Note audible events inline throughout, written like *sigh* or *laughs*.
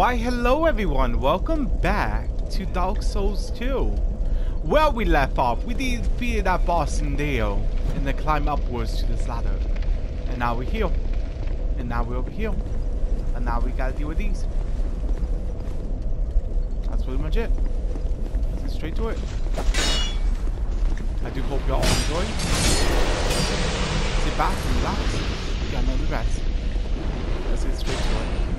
Why hello everyone, welcome back to Dark Souls 2. Where we left off, we defeated that boss in Dale and then climb upwards to this ladder. And now we're here. And now we're over here. And now we gotta deal with these. That's pretty much it. Let's get straight to it. I do hope y'all enjoy. Sit back and relax. We got another rest. Let's get straight to it.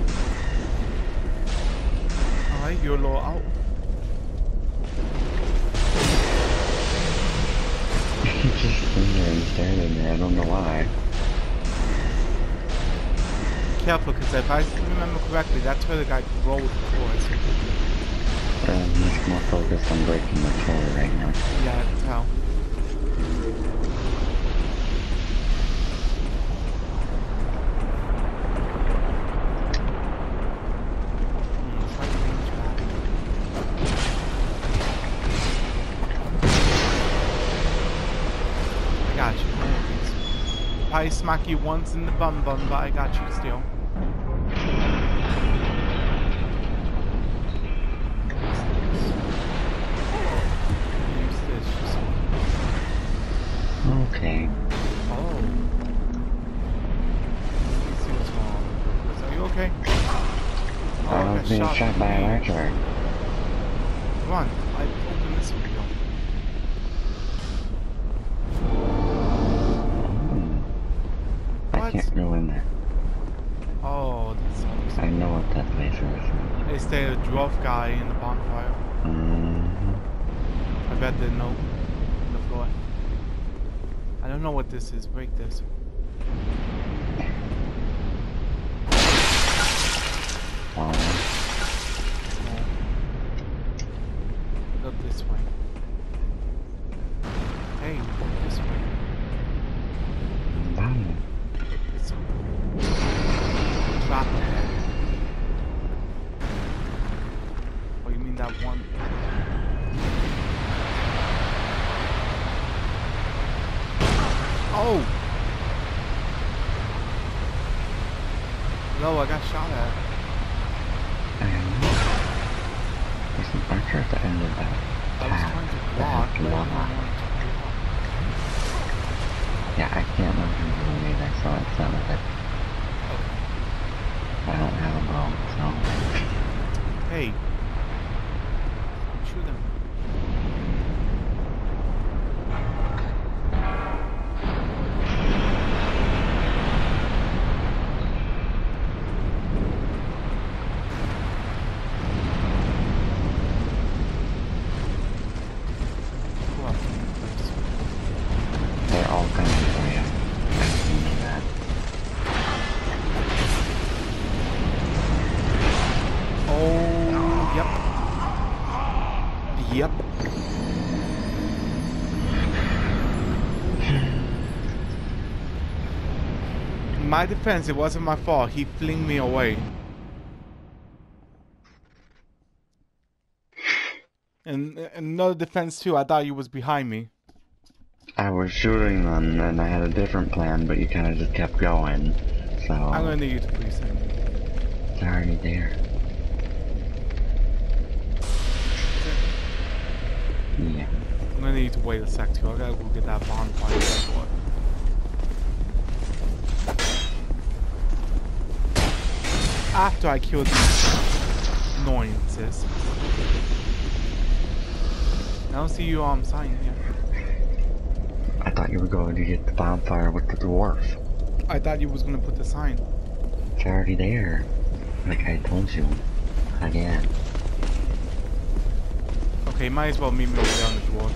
Alright, you're a out. He's just sitting there and standing there. I don't know why. Careful, because if I remember correctly, that's where the guy rolled towards. Um, he's more focused on breaking the toy right now. Yeah, I can tell. Probably smack you once in the bum bum, but I got you still. Use this just Okay. Oh. Let me see what's wrong. Are you okay? Oh, I I was being shot by an archer. This is. Break this. My defense, it wasn't my fault. He fling me away. And and another defense too. I thought you was behind me. I was shooting them, and I had a different plan, but you kind of just kept going. So I'm gonna need you to please send me. it's already there. Yeah. I'm gonna need to wait a sec too. I gotta go get that bonfire After I kill these annoyances. I don't see you um sign here. I thought you were going to get the bonfire with the dwarf. I thought you was gonna put the sign. It's already there. Like I told you. Again. Okay, might as well meet me over there on the door.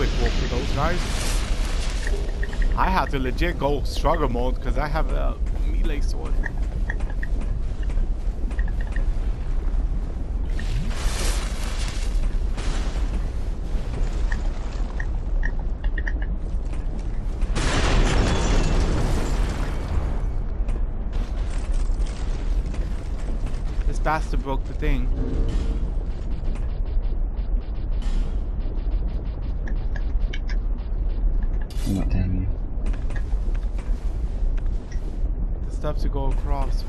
Quick work with those guys. I have to legit go struggle mode because I have a melee sword. This bastard broke the thing. Not. The steps to go across.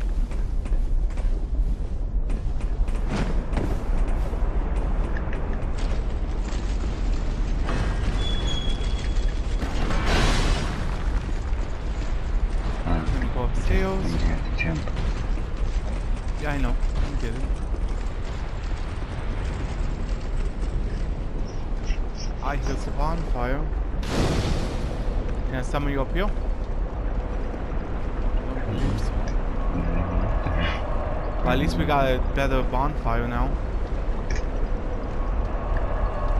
Can you up here? So. But at least we got a better bonfire now.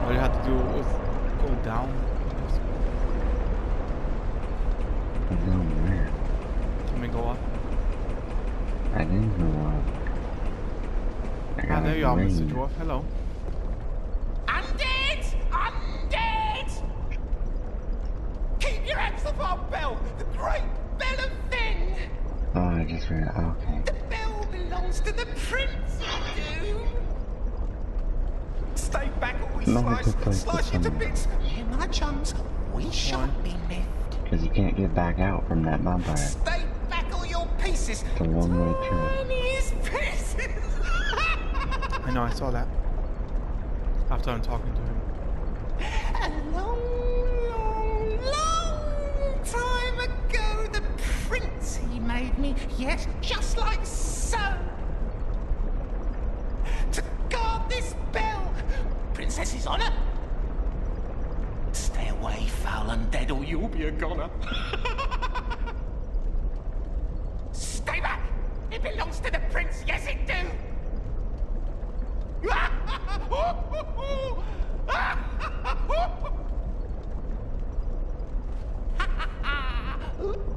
All you have to do is go down. Don't know where. Let me go up. I didn't know uh, I Ah, there you are, Mr. Dwarf. Hello. Oh, I just read. Okay. The bell belongs to the Prince of Doom! Stay back or we Not a good slice, to slice you to bits! Here, my chums, we shan't be miffed. Because you can't get back out from that bonfire. Stay back or your pieces! It's a one-way trip. Tiniest pieces! *laughs* I know, I saw that. After I'm talking to him. Yes, just like so. To guard this bell, princess's honor. Stay away, foul undead, or you'll be a goner. *laughs* Stay back! It belongs to the prince, yes it do!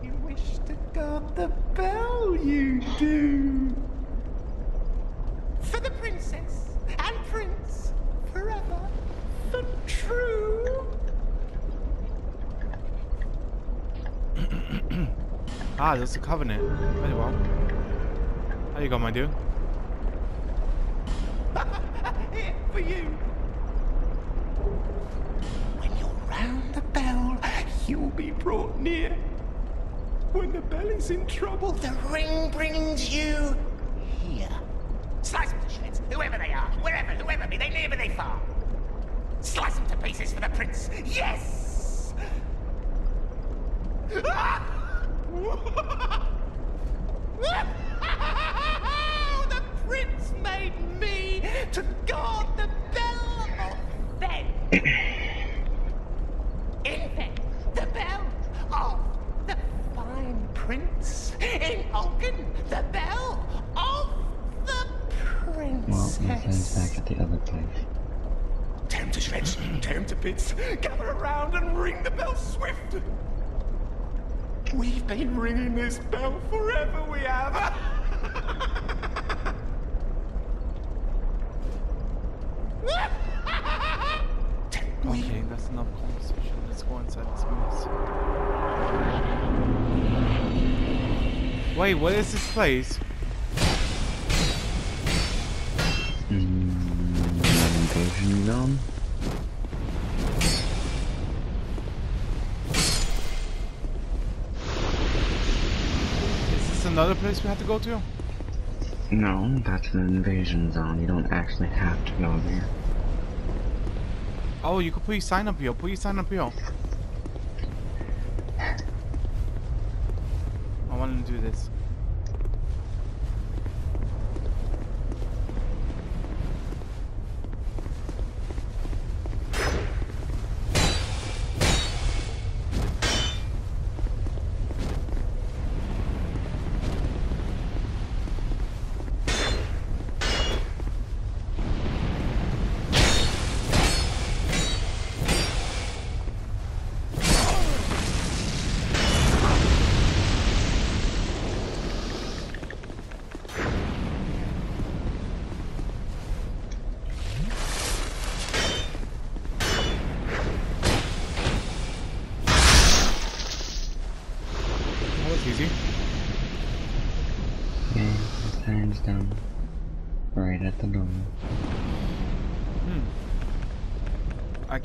you wish to guard the bell, you do. For the princess and prince, forever, the true. Ah, there's a covenant. Very well. How you go, my dude? *laughs* Here for you. When you're round the bell, you'll be brought near. When the bell is in trouble, the ring brings you here. Slice them to shreds, whoever they are, wherever, whoever, be they near, be they far. Slice them to pieces for the prince. Yes! the *laughs* Well, the back at the other place. Tear to shreds, tear to bits. Gather around and ring the bell swift. We've been ringing this bell forever, we have. *laughs* Okay, that's enough conversation. Let's go inside this mess. Wait, what is this place? Place we have to go to? No, that's an invasion zone. You don't actually have to go there. Oh, you could please sign up here. Please sign up here.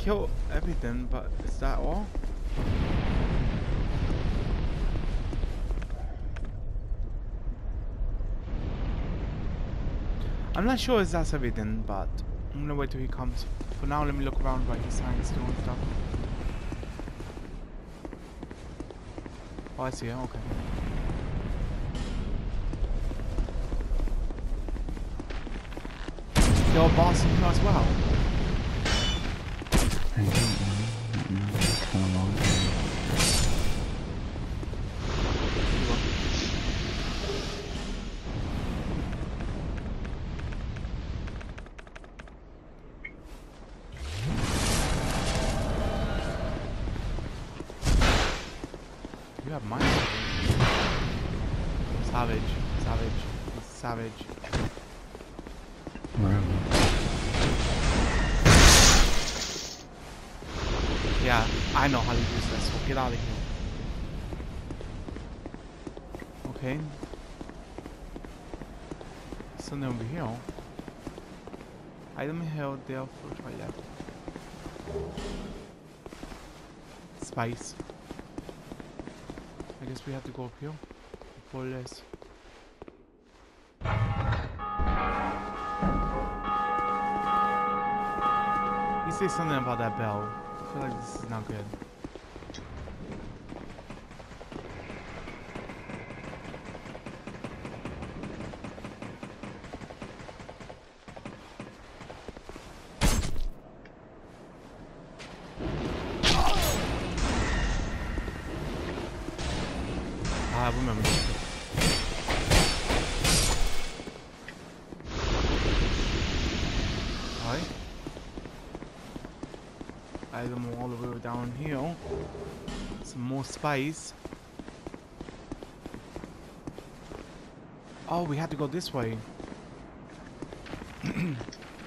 kill everything, but is that all? I'm not sure if that's everything, but I'm gonna wait till he comes. For now, let me look around by his signs do stuff. Oh, I see. Okay. Your boss here as well. There for left. Spice. I guess we have to go up here for this. He says something about that bell. I feel like this is not good. Ah, I remember. Alright. Item all the way down here. Oh, we had to go this way. *clears throat*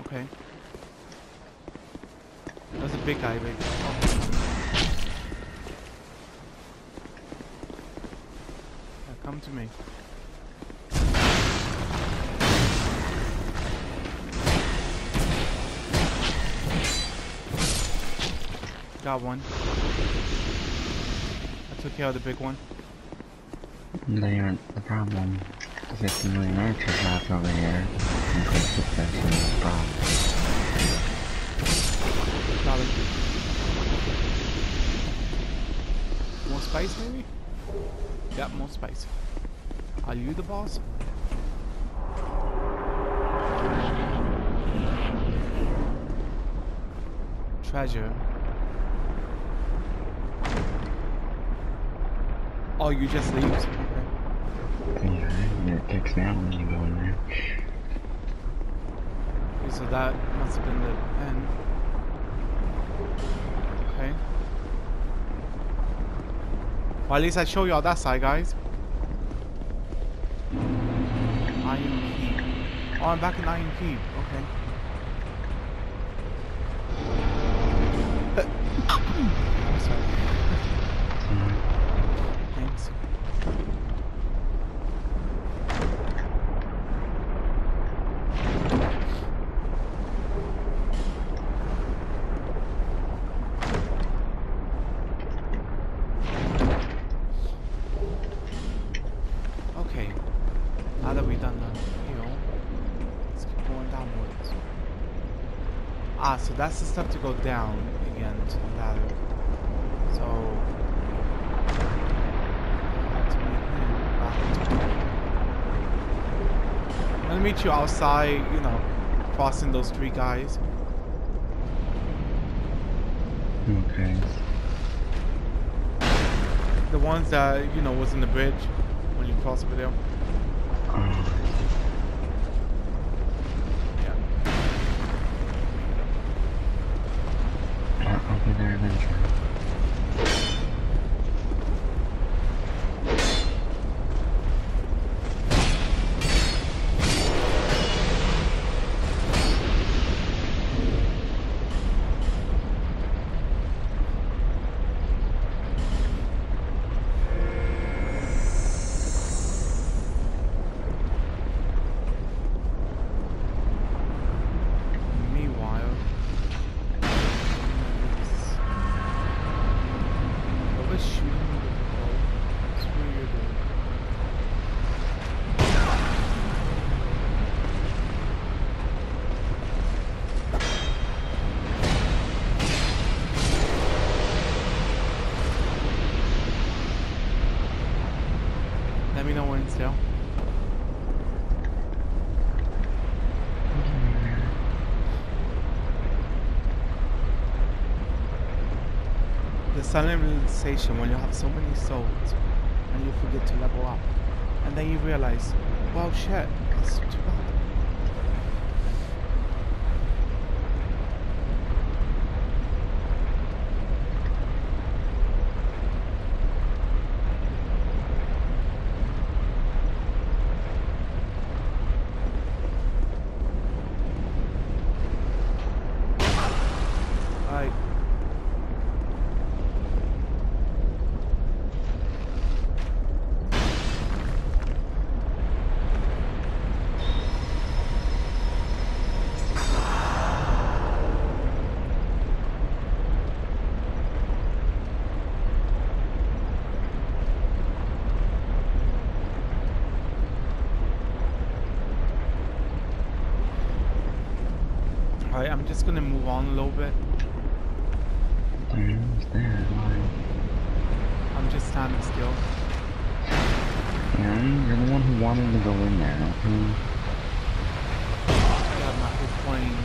okay. There's a big guy, big. Oh. Yeah, come to me. Got one. Took care of the big one. They aren't the problem. The 50 million archer shots over here. And quick succession is the problem. Got it. More spice, maybe? Yep, more spice. Are you the boss? Treasure. Oh, you just leave? Okay. Yeah, it me out when you go in there. Okay, so that must have been the end. Okay. Well, at least I show y'all that side, guys. Iron Keep. Oh, I'm back in Iron Keep. Okay. *laughs* I'm sorry. Ah, so that's the stuff to go down again to the ladder. So to meet him back. I'm gonna meet you outside, you know, crossing those three guys. Okay. The ones that, you know, was in the bridge when you crossed over there. The silent realization when you have so many souls and you forget to level up. And then you realize, well shit, it's too bad. Alright. Alright, I'm just gonna move on a little bit. Why? I'm just standing still. And you're the one who wanted to go in there, okay? Yeah, I'm not playing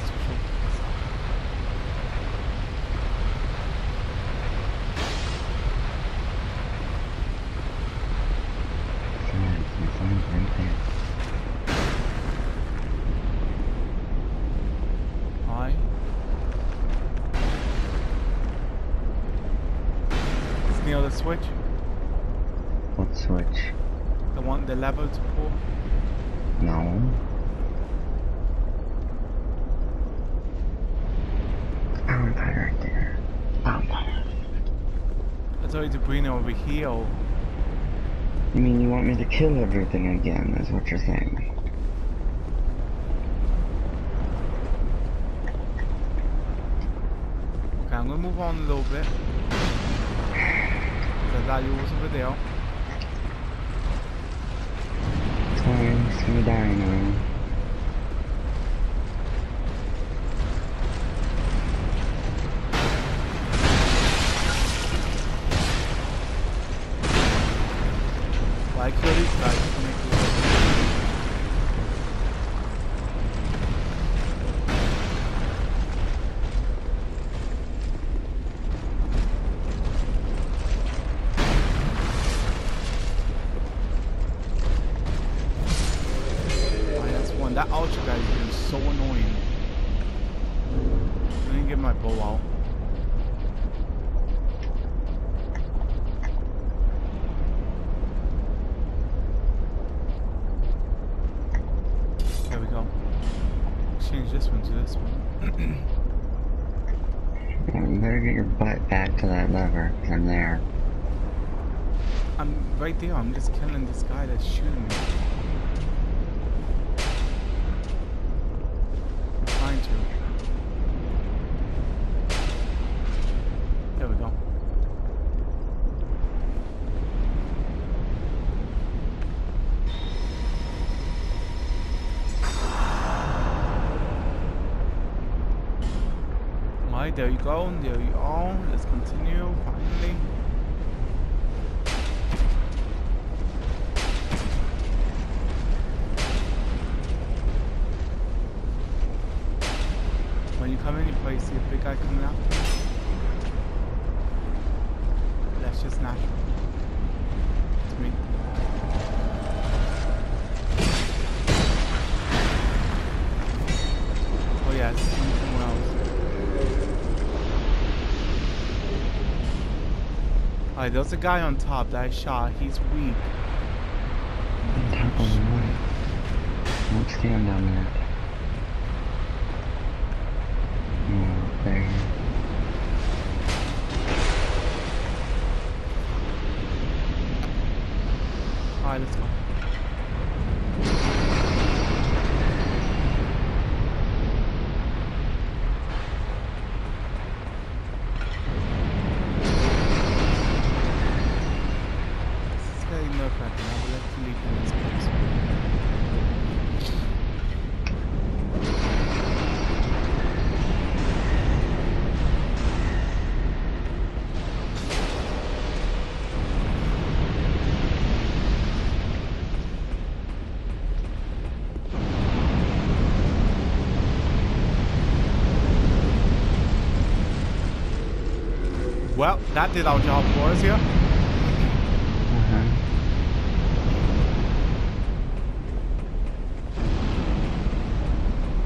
social. Signs, my signs right there. Alright. It's near the switch. What switch? The one, the level to pull. No. Vampire right there. Vampire. I told you to bring it over here. You mean you want me to kill everything again, is what you're saying? Okay, I'm gonna move on a little bit. The value was over there. Fine, it's gonna die now. Well, I kill these guys to make it work. Minus one. That ultra guy is getting so annoying. Let me get my bow out. There we go. Change this one to this one. Yeah, you better get your butt back to that lever, 'cause I'm there. I'm right there. I'm just killing this guy that's shooting me. I'm trying to. There we go. Alright, there you go. There you are. Let's continue. Finally. That's just. It's me. Oh yeah, it's coming somewhere else. Alright, there's a guy on top that I shot. He's weak. On top of what? Don't stand on that. Oh, there. Alright, let's go. This is getting nerve wracking. I would like to leave in this place. Well, that did our job for us here. Uh-huh.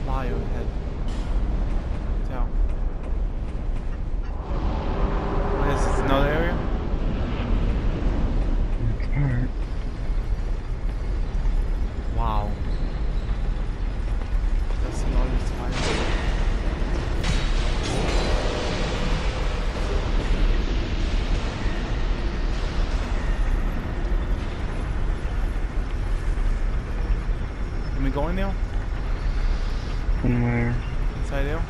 Fire ahead. Tell. What is this? Another area? Next part. Wow. I see all these fires. Can we go in there? Somewhere. Inside there?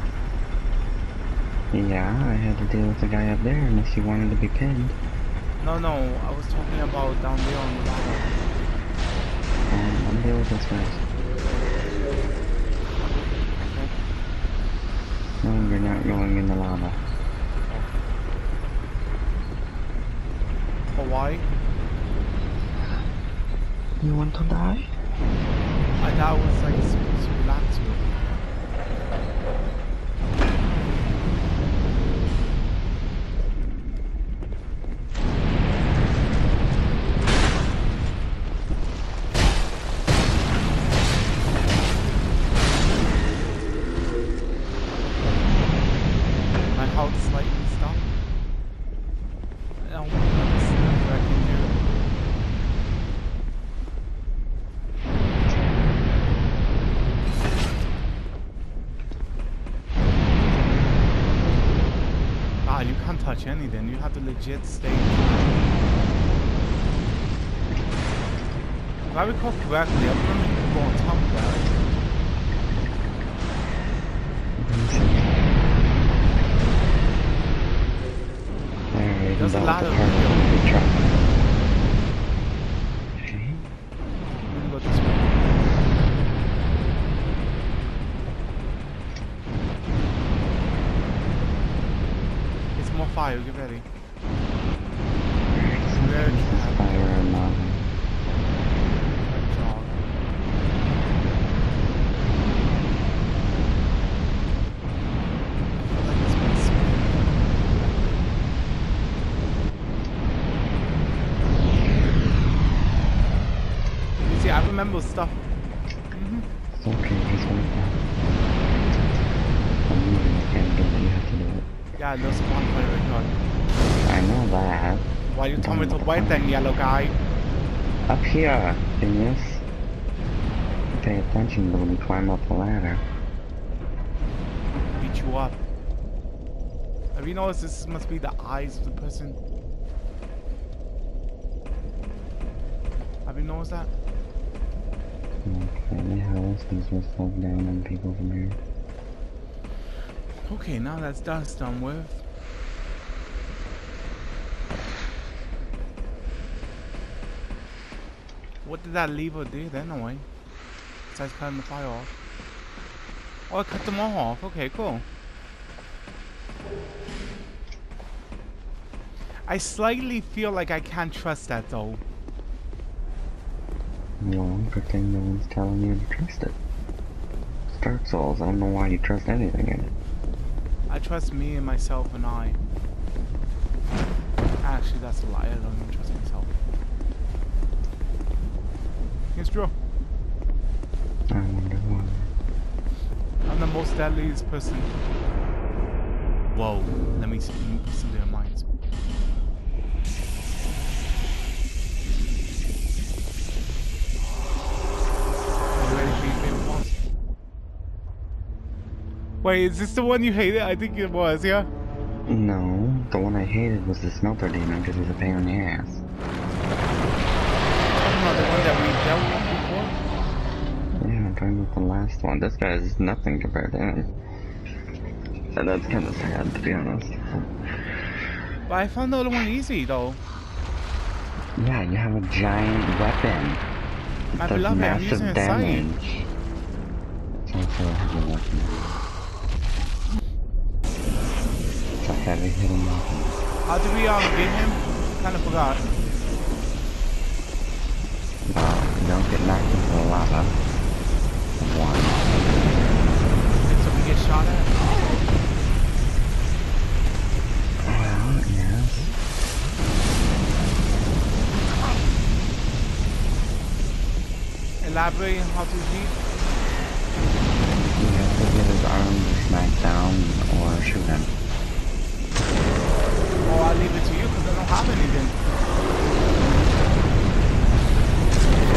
Yeah, I had to deal with the guy up there unless you wanted to be pinned. No, no. I was talking about down there on the ladder. Um, I'm deal with this first. Okay. No, you're not going in the lava. Hawaii? You want to die? Touch anything. You have to legit stay. If I recall correctly, I you could go on top of that. Alright, There's a about lot the of part video. of the truck. Okay. I'm gonna go this way. It's more fire, get ready. Alright, so Very this is bad. fire and lava. Good job. I feel like it's been spinning. You see, I remember stuff. hmm It's okay, just like that. I'm moving, I can't do it, you have to do it. Yeah, there's one fire right here. I know that. Why you tell me to wait then, yellow guy? Up here, genius. Pay attention when we climb up the ladder. Beat you up. Have you noticed this must be the eyes of the person? Have you noticed that? Okay, how else is this look down on people from here? Okay, now that's that's done with. What did that lever do then, anyway? Besides cutting the fire off. Oh, I cut them all off. Okay, cool. I slightly feel like I can't trust that though. Good thing no one's telling you to trust it. It's Dark Souls, I don't know why you trust anything in it. I trust me and myself and I. Actually, that's a lie. I don't even trust myself. It's true. I wonder why. I'm the most deadliest person. Whoa. Let me see, let put some in minds. You ready for your favorite boss? Wait, is this the one you hated? I think it was, yeah? No, the one I hated was the Smelter Demon because he's a pain in the ass. Talking about the one that with before? Yeah, I'm talking about the last one. This guy is nothing compared to him. And that's kind of sad, to be honest. But I found the other one easy, though. Yeah, you have a giant weapon. It I does love it, I'm massive using a sight. damage. It's also a heavy weapon. It's a heavy hitting weapon. How did we um get him? Kinda forgot don't get knocked into the lava. One. Did somebody get shot at? Well, yes. Elaborate how to cheat? You have to get his arm smacked down or shoot him. Oh, I'll leave it to you because I don't have anything.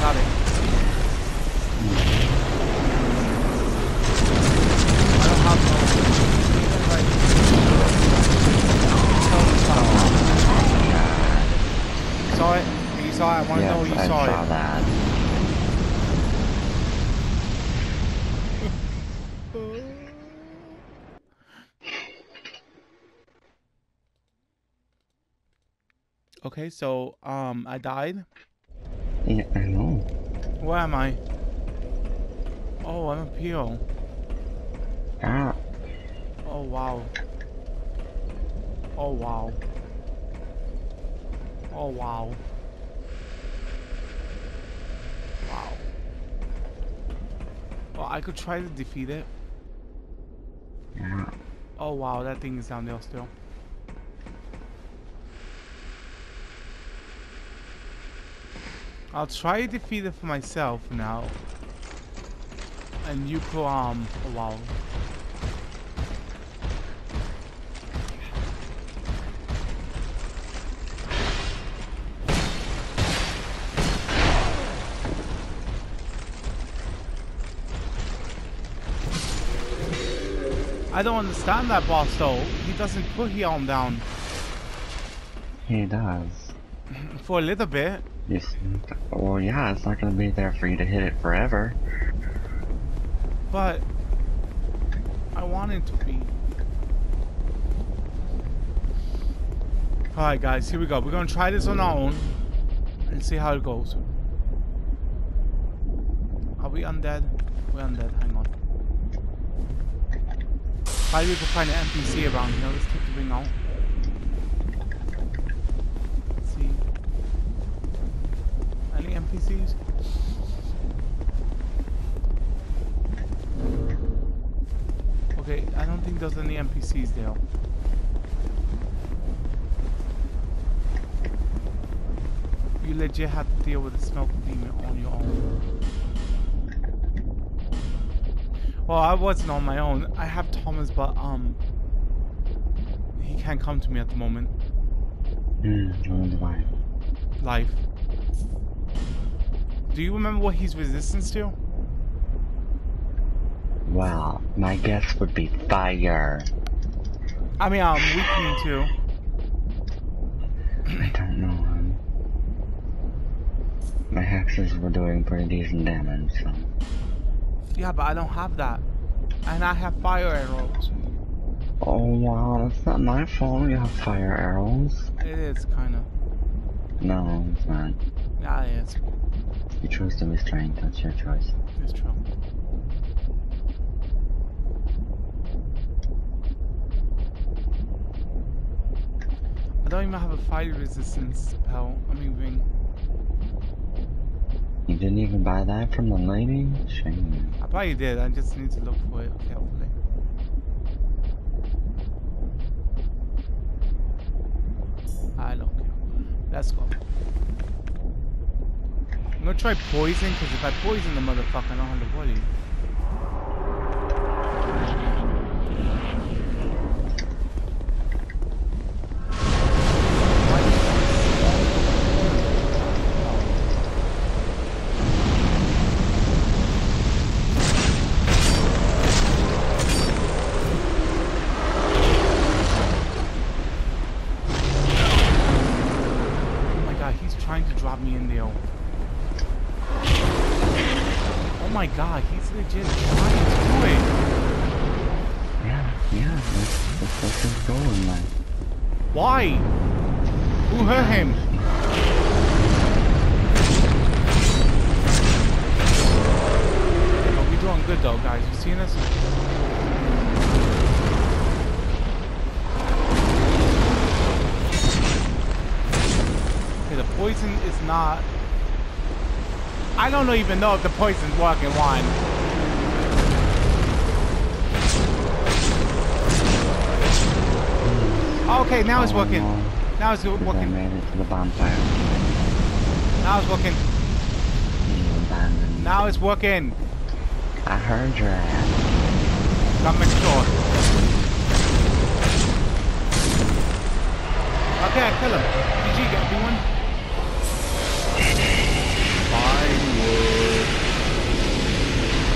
Got it. I don't have no. even, like, God. Saw it? You saw it? I want to know Yes, you I saw, saw it. that. Okay, so um, I died. Yeah, I know. Where am I? Oh, I'm up here. Ah, Oh wow. Oh wow. Oh wow. Wow. Well, I could try to defeat it. yeah. Oh wow, that thing is down there still. I'll try to defeat it for myself now. And you could, um, wow. I don't understand that boss though. He doesn't put Helm down He does. *laughs* for a little bit. Yes. Well, yeah, it's not gonna be there for you to hit it forever. But I want it to be. Alright guys, here we go. We're gonna try this on our own and see how it goes. Are we undead? We're undead, hang on. Probably we can find an NPC around here. Let's take the ring out. Let's see. Any NPCs? Okay, I don't think there's any NPCs there. You legit have to deal with the smoke demon on your own. Well, I wasn't on my own. I have Thomas, but um, he can't come to me at the moment. Wonder why. Life. Do you remember what he's resistant to? Well, my guess would be fire. I mean, um, weakening too. I don't know. Um, my hexes were doing pretty decent damage, so. Yeah, but I don't have that. And I have fire arrows. Oh wow, that's not my fault. You have fire arrows. It is, kinda. No, it's not. Yeah, it is. You chose to be strength. That's your choice. It's true. Don't even have a fire resistance spell. I mean, ring. You didn't even buy that from the lady? Shame. I probably did. I just need to look for it carefully. I don't care. Let's go. I'm gonna try poison, because if I poison the motherfucker, I don't have the body. Why? Who hurt him? Oh, we doing good though, guys. You seen us? Okay, the poison is not. I don't even know if the poison's working. One. Okay, now it's working. Now it's working. made it to the bonfire. Now it's working. Now it's working. I heard your ass. My sword. Okay, I kill him. GG, get everyone. Fine wood.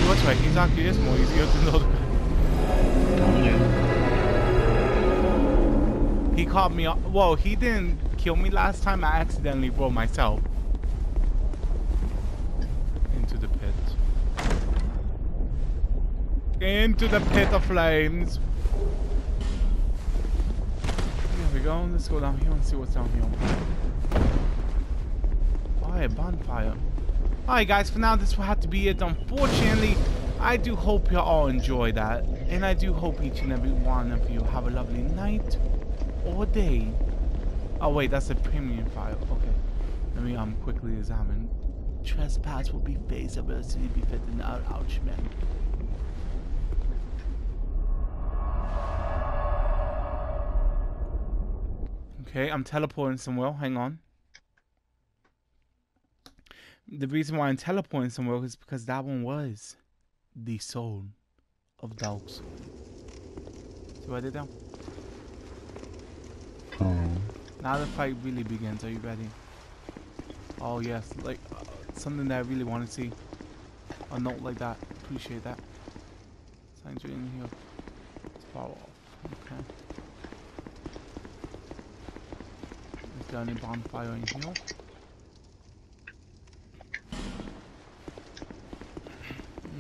What's right? He's actually is more easier than the other guy. Told you. He caught me. Whoa, he didn't kill me last time. I accidentally rolled myself into the pit. Into the pit of flames. Here we go. Let's go down here and see what's down here. Oh, Alright, bonfire. Alright guys, for now this will have to be it. Unfortunately, I do hope you all enjoy that. And I do hope each and every one of you have a lovely night or day. Oh wait, that's a premium file. Okay. Let me um quickly examine. Trespass will be faced ability be fit in out ouch man. Okay, I'm teleporting somewhere. Hang on. The reason why I'm teleporting somewhere is because that one was the soul of dogs. See what I did there? Oh. Now the fight really begins. Are you ready? Oh yes, like uh, something that I really want to see. A note like that. Appreciate that. Signs are in here. Far off. Okay. Is there any bonfire in here?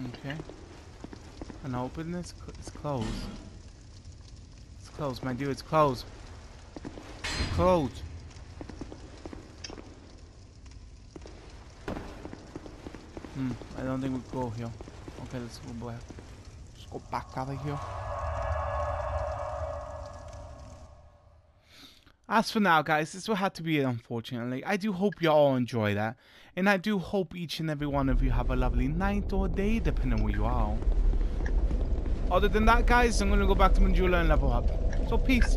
Okay. And open this? It's closed. It's closed, my dude. It's closed. Hmm, I don't think we go here. Okay, let's go back. Let's go back out of here. As for now, guys, this will have to be it, unfortunately. I do hope you all enjoy that. And I do hope each and every one of you have a lovely night or day, depending where you are. Other than that, guys, I'm going to go back to Majula and level up. So, peace.